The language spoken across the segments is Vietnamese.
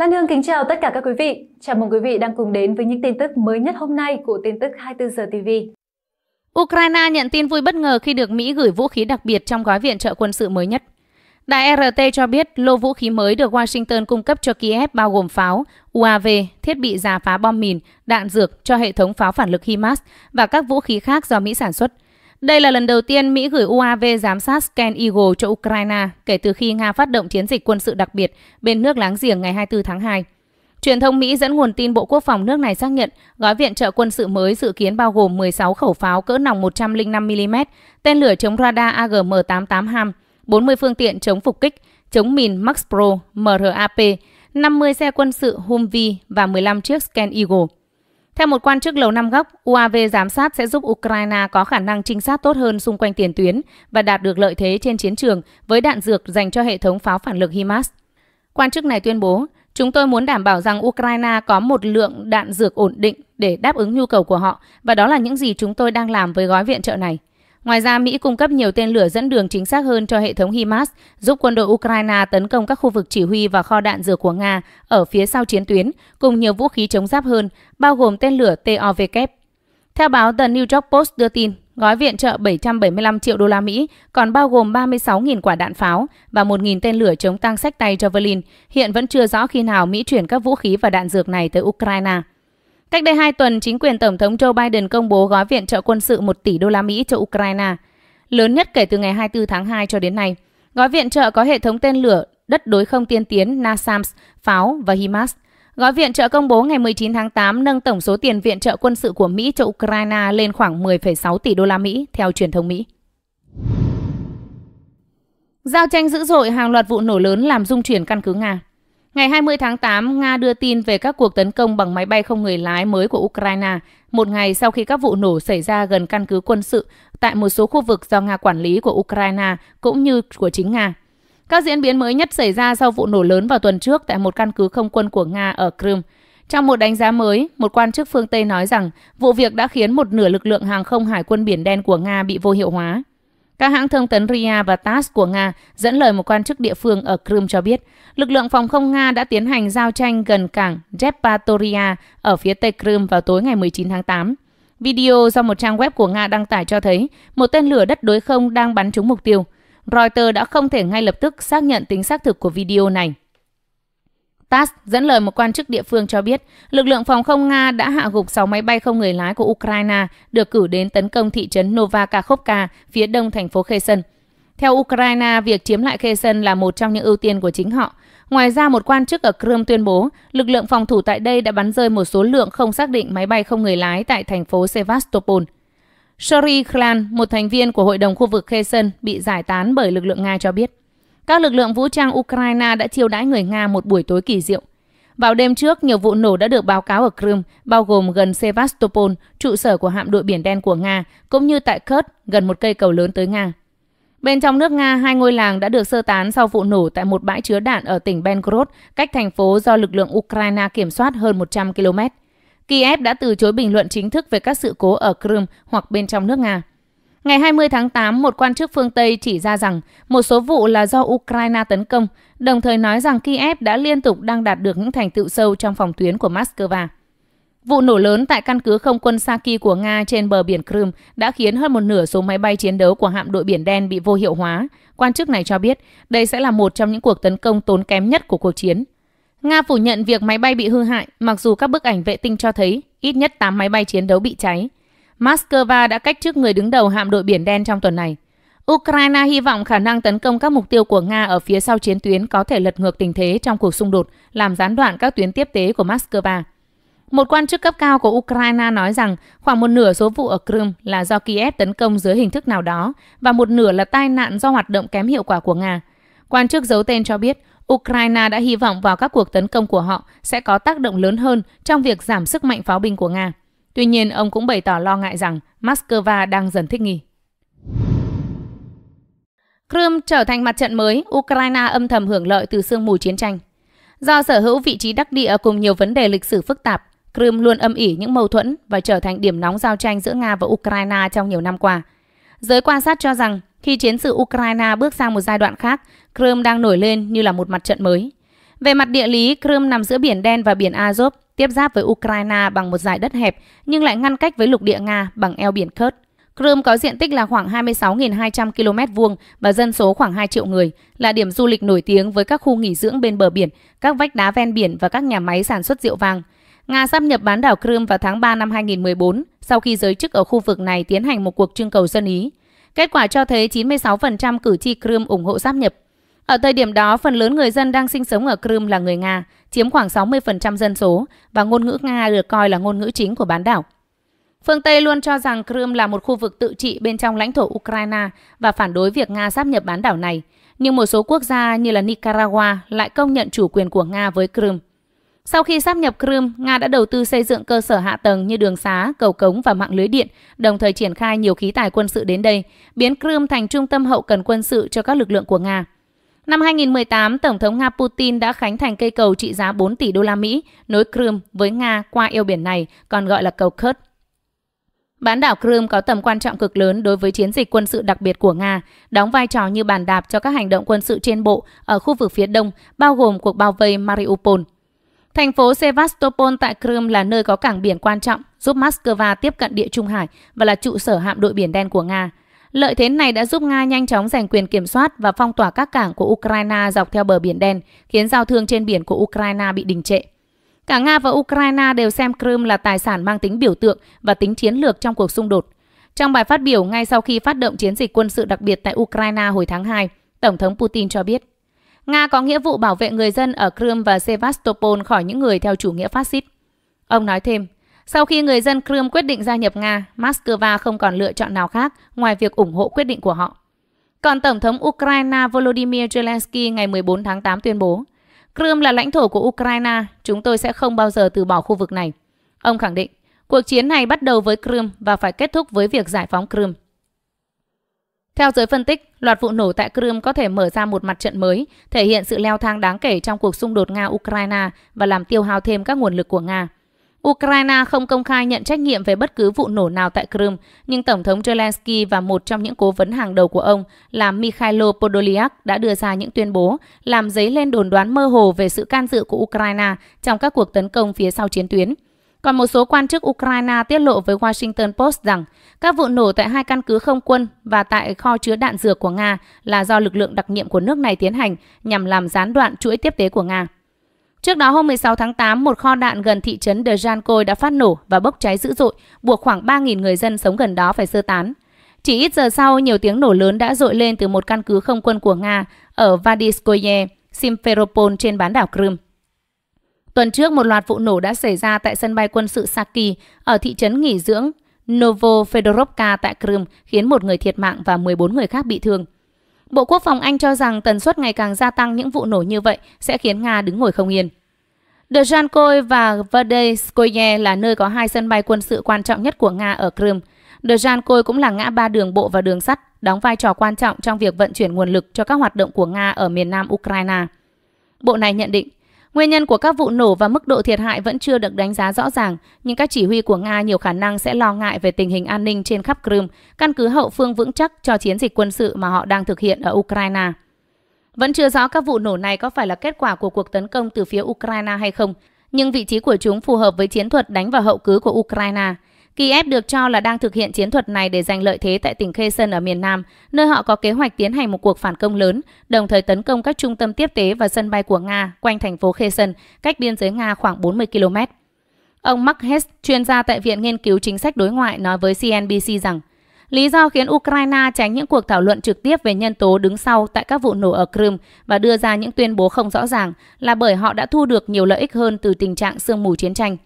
Lan Hương kính chào tất cả các quý vị. Chào mừng quý vị đang cùng đến với những tin tức mới nhất hôm nay của tin tức 24 giờ TV. Ukraine nhận tin vui bất ngờ khi được Mỹ gửi vũ khí đặc biệt trong gói viện trợ quân sự mới nhất. Đài RT cho biết lô vũ khí mới được Washington cung cấp cho Kiev bao gồm pháo, UAV, thiết bị giả phá bom mìn, đạn dược cho hệ thống pháo phản lực HIMARS và các vũ khí khác do Mỹ sản xuất. Đây là lần đầu tiên Mỹ gửi UAV giám sát Scan Eagle cho Ukraine kể từ khi Nga phát động chiến dịch quân sự đặc biệt bên nước láng giềng ngày 24 tháng 2. Truyền thông Mỹ dẫn nguồn tin Bộ Quốc phòng nước này xác nhận gói viện trợ quân sự mới dự kiến bao gồm 16 khẩu pháo cỡ nòng 105mm, tên lửa chống radar AGM-88 HAM, 40 phương tiện chống phục kích, chống mìn Max Pro, MRAP, 50 xe quân sự Humvee và 15 chiếc Scan Eagle. Theo một quan chức Lầu Năm Góc, UAV giám sát sẽ giúp Ukraine có khả năng trinh sát tốt hơn xung quanh tiền tuyến và đạt được lợi thế trên chiến trường với đạn dược dành cho hệ thống pháo phản lực HIMARS. Quan chức này tuyên bố, chúng tôi muốn đảm bảo rằng Ukraine có một lượng đạn dược ổn định để đáp ứng nhu cầu của họ và đó là những gì chúng tôi đang làm với gói viện trợ này. Ngoài ra, Mỹ cung cấp nhiều tên lửa dẫn đường chính xác hơn cho hệ thống HIMARS, giúp quân đội Ukraine tấn công các khu vực chỉ huy và kho đạn dược của Nga ở phía sau chiến tuyến, cùng nhiều vũ khí chống giáp hơn, bao gồm tên lửa TOW. Theo báo The New York Post đưa tin, gói viện trợ 775 triệu đô la Mỹ còn bao gồm 36.000 quả đạn pháo và 1.000 tên lửa chống tăng sách tay Javelin. Hiện vẫn chưa rõ khi nào Mỹ chuyển các vũ khí và đạn dược này tới Ukraine. Cách đây 2 tuần, chính quyền Tổng thống Joe Biden công bố gói viện trợ quân sự 1 tỷ đô la Mỹ cho Ukraine, lớn nhất kể từ ngày 24 tháng 2 cho đến nay. Gói viện trợ có hệ thống tên lửa đất đối không tiên tiến NASAMS, pháo và HIMARS. Gói viện trợ công bố ngày 19 tháng 8 nâng tổng số tiền viện trợ quân sự của Mỹ cho Ukraine lên khoảng 10,6 tỷ đô la Mỹ theo truyền thông Mỹ. Giao tranh dữ dội hàng loạt vụ nổ lớn làm rung chuyển căn cứ Nga. Ngày 20 tháng 8, Nga đưa tin về các cuộc tấn công bằng máy bay không người lái mới của Ukraine, một ngày sau khi các vụ nổ xảy ra gần căn cứ quân sự tại một số khu vực do Nga quản lý của Ukraine cũng như của chính Nga. Các diễn biến mới nhất xảy ra sau vụ nổ lớn vào tuần trước tại một căn cứ không quân của Nga ở Crimea. Trong một đánh giá mới, một quan chức phương Tây nói rằng vụ việc đã khiến một nửa lực lượng hàng không hải quân Biển Đen của Nga bị vô hiệu hóa. Các hãng thông tấn RIA và TASS của Nga dẫn lời một quan chức địa phương ở Crimea cho biết, lực lượng phòng không Nga đã tiến hành giao tranh gần cảng Jepatoria ở phía tây Crimea vào tối ngày 19 tháng 8. Video do một trang web của Nga đăng tải cho thấy một tên lửa đất đối không đang bắn trúng mục tiêu. Reuters đã không thể ngay lập tức xác nhận tính xác thực của video này. TASS dẫn lời một quan chức địa phương cho biết, lực lượng phòng không Nga đã hạ gục 6 máy bay không người lái của Ukraine được cử đến tấn công thị trấn Novakakhovka phía đông thành phố Kherson. Theo Ukraine, việc chiếm lại Kherson là một trong những ưu tiên của chính họ. Ngoài ra, một quan chức ở Crimea tuyên bố, lực lượng phòng thủ tại đây đã bắn rơi một số lượng không xác định máy bay không người lái tại thành phố Sevastopol. Shori Klan, một thành viên của Hội đồng khu vực Kherson, bị giải tán bởi lực lượng Nga cho biết. Các lực lượng vũ trang Ukraine đã chiêu đãi người Nga một buổi tối kỳ diệu. Vào đêm trước, nhiều vụ nổ đã được báo cáo ở Crimea, bao gồm gần Sevastopol, trụ sở của hạm đội Biển Đen của Nga, cũng như tại Kurt, gần một cây cầu lớn tới Nga. Bên trong nước Nga, hai ngôi làng đã được sơ tán sau vụ nổ tại một bãi chứa đạn ở tỉnh Belgorod, cách thành phố do lực lượng Ukraine kiểm soát hơn 100 km. Kiev đã từ chối bình luận chính thức về các sự cố ở Crimea hoặc bên trong nước Nga. Ngày 20 tháng 8, một quan chức phương Tây chỉ ra rằng một số vụ là do Ukraine tấn công, đồng thời nói rằng Kiev đã liên tục đang đạt được những thành tựu sâu trong phòng tuyến của Moscow. Vụ nổ lớn tại căn cứ không quân Saki của Nga trên bờ biển Crimea đã khiến hơn một nửa số máy bay chiến đấu của hạm đội Biển Đen bị vô hiệu hóa. Quan chức này cho biết đây sẽ là một trong những cuộc tấn công tốn kém nhất của cuộc chiến. Nga phủ nhận việc máy bay bị hư hại, mặc dù các bức ảnh vệ tinh cho thấy ít nhất 8 máy bay chiến đấu bị cháy. Moscow đã cách chức người đứng đầu hạm đội Biển Đen trong tuần này. Ukraine hy vọng khả năng tấn công các mục tiêu của Nga ở phía sau chiến tuyến có thể lật ngược tình thế trong cuộc xung đột, làm gián đoạn các tuyến tiếp tế của Moscow. Một quan chức cấp cao của Ukraine nói rằng khoảng một nửa số vụ ở Crimea là do Kiev tấn công dưới hình thức nào đó và một nửa là tai nạn do hoạt động kém hiệu quả của Nga. Quan chức giấu tên cho biết Ukraine đã hy vọng vào các cuộc tấn công của họ sẽ có tác động lớn hơn trong việc giảm sức mạnh pháo binh của Nga. Tuy nhiên, ông cũng bày tỏ lo ngại rằng Moscow đang dần thích nghi. Crimea trở thành mặt trận mới, Ukraine âm thầm hưởng lợi từ sương mù chiến tranh. Do sở hữu vị trí đắc địa cùng nhiều vấn đề lịch sử phức tạp, Crimea luôn âm ỉ những mâu thuẫn và trở thành điểm nóng giao tranh giữa Nga và Ukraine trong nhiều năm qua. Giới quan sát cho rằng khi chiến sự Ukraine bước sang một giai đoạn khác, Crimea đang nổi lên như là một mặt trận mới. Về mặt địa lý, Crimea nằm giữa Biển Đen và Biển Azov, tiếp giáp với Ukraine bằng một dải đất hẹp nhưng lại ngăn cách với lục địa Nga bằng eo biển Kerch. Crimea có diện tích là khoảng 26.200 km vuông và dân số khoảng 2 triệu người, là điểm du lịch nổi tiếng với các khu nghỉ dưỡng bên bờ biển, các vách đá ven biển và các nhà máy sản xuất rượu vang. Nga sắp nhập bán đảo Crimea vào tháng 3 năm 2014 sau khi giới chức ở khu vực này tiến hành một cuộc trưng cầu dân ý. Kết quả cho thấy 96% cử tri Crimea ủng hộ sáp nhập. Ở thời điểm đó, phần lớn người dân đang sinh sống ở Crimea là người Nga, chiếm khoảng 60% dân số và ngôn ngữ Nga được coi là ngôn ngữ chính của bán đảo. Phương Tây luôn cho rằng Crimea là một khu vực tự trị bên trong lãnh thổ Ukraine và phản đối việc Nga sáp nhập bán đảo này. Nhưng một số quốc gia như là Nicaragua lại công nhận chủ quyền của Nga với Crimea. Sau khi sáp nhập Crimea, Nga đã đầu tư xây dựng cơ sở hạ tầng như đường xá, cầu cống và mạng lưới điện, đồng thời triển khai nhiều khí tài quân sự đến đây, biến Crimea thành trung tâm hậu cần quân sự cho các lực lượng của Nga. Năm 2018, Tổng thống Nga Putin đã khánh thành cây cầu trị giá 4 tỷ đô la Mỹ nối Crimea với Nga qua eo biển này, còn gọi là cầu Kerch. Bán đảo Crimea có tầm quan trọng cực lớn đối với chiến dịch quân sự đặc biệt của Nga, đóng vai trò như bàn đạp cho các hành động quân sự trên bộ ở khu vực phía đông, bao gồm cuộc bao vây Mariupol. Thành phố Sevastopol tại Crimea là nơi có cảng biển quan trọng, giúp Moscow tiếp cận địa Trung Hải và là trụ sở hạm đội biển đen của Nga. Lợi thế này đã giúp Nga nhanh chóng giành quyền kiểm soát và phong tỏa các cảng của Ukraine dọc theo bờ biển đen, khiến giao thương trên biển của Ukraine bị đình trệ. Cả Nga và Ukraine đều xem Crimea là tài sản mang tính biểu tượng và tính chiến lược trong cuộc xung đột. Trong bài phát biểu ngay sau khi phát động chiến dịch quân sự đặc biệt tại Ukraine hồi tháng 2, Tổng thống Putin cho biết Nga có nghĩa vụ bảo vệ người dân ở Crimea và Sevastopol khỏi những người theo chủ nghĩa phát xít. Ông nói thêm, sau khi người dân Crimea quyết định gia nhập Nga, Moscow không còn lựa chọn nào khác ngoài việc ủng hộ quyết định của họ. Còn Tổng thống Ukraine Volodymyr Zelensky ngày 14 tháng 8 tuyên bố, Crimea là lãnh thổ của Ukraine, chúng tôi sẽ không bao giờ từ bỏ khu vực này. Ông khẳng định, cuộc chiến này bắt đầu với Crimea và phải kết thúc với việc giải phóng Crimea. Theo giới phân tích, loạt vụ nổ tại Crimea có thể mở ra một mặt trận mới, thể hiện sự leo thang đáng kể trong cuộc xung đột Nga-Ukraine và làm tiêu hao thêm các nguồn lực của Nga. Ukraine không công khai nhận trách nhiệm về bất cứ vụ nổ nào tại Crimea, nhưng Tổng thống Zelensky và một trong những cố vấn hàng đầu của ông là Mikhailo Podolyak đã đưa ra những tuyên bố làm dấy lên đồn đoán mơ hồ về sự can dự của Ukraine trong các cuộc tấn công phía sau chiến tuyến. Còn một số quan chức Ukraine tiết lộ với Washington Post rằng các vụ nổ tại hai căn cứ không quân và tại kho chứa đạn dược của Nga là do lực lượng đặc nhiệm của nước này tiến hành nhằm làm gián đoạn chuỗi tiếp tế của Nga. Trước đó hôm 16 tháng 8, một kho đạn gần thị trấn Djankoy đã phát nổ và bốc cháy dữ dội, buộc khoảng 3.000 người dân sống gần đó phải sơ tán. Chỉ ít giờ sau, nhiều tiếng nổ lớn đã dội lên từ một căn cứ không quân của Nga ở Vadiskoye, Simferopol trên bán đảo Crimea. Tuần trước, một loạt vụ nổ đã xảy ra tại sân bay quân sự Saki ở thị trấn nghỉ dưỡng Novo Fedorovka tại Crimea, khiến một người thiệt mạng và 14 người khác bị thương. Bộ Quốc phòng Anh cho rằng tần suất ngày càng gia tăng những vụ nổ như vậy sẽ khiến Nga đứng ngồi không yên. Djankoy và Verdeskoye là nơi có hai sân bay quân sự quan trọng nhất của Nga ở Crimea. Djankoy cũng là ngã ba đường bộ và đường sắt, đóng vai trò quan trọng trong việc vận chuyển nguồn lực cho các hoạt động của Nga ở miền nam Ukraine. Bộ này nhận định, Nguyên nhân của các vụ nổ và mức độ thiệt hại vẫn chưa được đánh giá rõ ràng, nhưng các chỉ huy của Nga nhiều khả năng sẽ lo ngại về tình hình an ninh trên khắp Crimea, căn cứ hậu phương vững chắc cho chiến dịch quân sự mà họ đang thực hiện ở Ukraine. Vẫn chưa rõ các vụ nổ này có phải là kết quả của cuộc tấn công từ phía Ukraine hay không, nhưng vị trí của chúng phù hợp với chiến thuật đánh vào hậu cứ của Ukraine. Kiev được cho là đang thực hiện chiến thuật này để giành lợi thế tại tỉnh Kherson ở miền Nam, nơi họ có kế hoạch tiến hành một cuộc phản công lớn, đồng thời tấn công các trung tâm tiếp tế và sân bay của Nga quanh thành phố Kherson, cách biên giới Nga khoảng 40 km. Ông Mark Hess, chuyên gia tại Viện Nghiên cứu Chính sách Đối ngoại, nói với CNBC rằng Lý do khiến Ukraine tránh những cuộc thảo luận trực tiếp về nhân tố đứng sau tại các vụ nổ ở Crimea và đưa ra những tuyên bố không rõ ràng là bởi họ đã thu được nhiều lợi ích hơn từ tình trạng sương mù chiến tranh.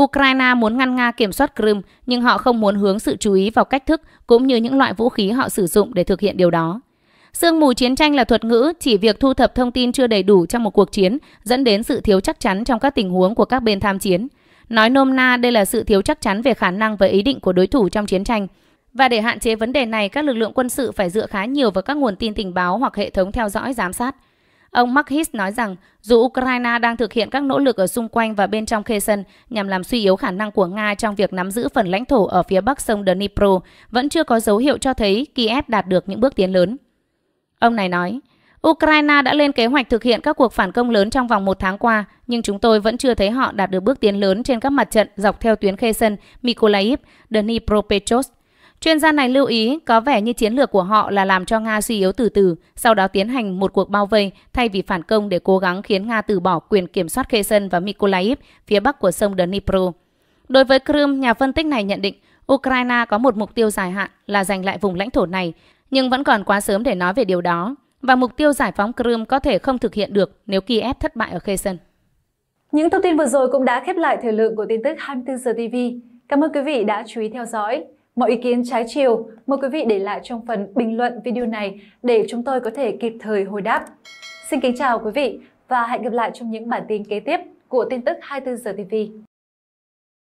Ukraine muốn ngăn Nga kiểm soát Crimea, nhưng họ không muốn hướng sự chú ý vào cách thức cũng như những loại vũ khí họ sử dụng để thực hiện điều đó. Sương mù chiến tranh là thuật ngữ chỉ việc thu thập thông tin chưa đầy đủ trong một cuộc chiến dẫn đến sự thiếu chắc chắn trong các tình huống của các bên tham chiến. Nói nôm na đây là sự thiếu chắc chắn về khả năng và ý định của đối thủ trong chiến tranh. Và để hạn chế vấn đề này, các lực lượng quân sự phải dựa khá nhiều vào các nguồn tin tình báo hoặc hệ thống theo dõi giám sát. Ông Mark nói rằng dù Ukraine đang thực hiện các nỗ lực ở xung quanh và bên trong Kherson nhằm làm suy yếu khả năng của Nga trong việc nắm giữ phần lãnh thổ ở phía bắc sông Dnipro, vẫn chưa có dấu hiệu cho thấy Kiev đạt được những bước tiến lớn. Ông này nói, Ukraine đã lên kế hoạch thực hiện các cuộc phản công lớn trong vòng một tháng qua, nhưng chúng tôi vẫn chưa thấy họ đạt được bước tiến lớn trên các mặt trận dọc theo tuyến Kherson, Mykolaiv, Dnipropetrovsk. Chuyên gia này lưu ý có vẻ như chiến lược của họ là làm cho Nga suy yếu từ từ, sau đó tiến hành một cuộc bao vây thay vì phản công để cố gắng khiến Nga từ bỏ quyền kiểm soát Kherson và Mykolaiv phía bắc của sông Dnipro. Đối với Crimea, nhà phân tích này nhận định Ukraine có một mục tiêu dài hạn là giành lại vùng lãnh thổ này, nhưng vẫn còn quá sớm để nói về điều đó và mục tiêu giải phóng Crimea có thể không thực hiện được nếu Kiev thất bại ở Kherson. Những thông tin vừa rồi cũng đã khép lại thời lượng của tin tức 24 giờ TV. Cảm ơn quý vị đã chú ý theo dõi. Mọi ý kiến trái chiều, mời quý vị để lại trong phần bình luận video này để chúng tôi có thể kịp thời hồi đáp. Xin kính chào quý vị và hẹn gặp lại trong những bản tin kế tiếp của tin tức 24 giờ TV.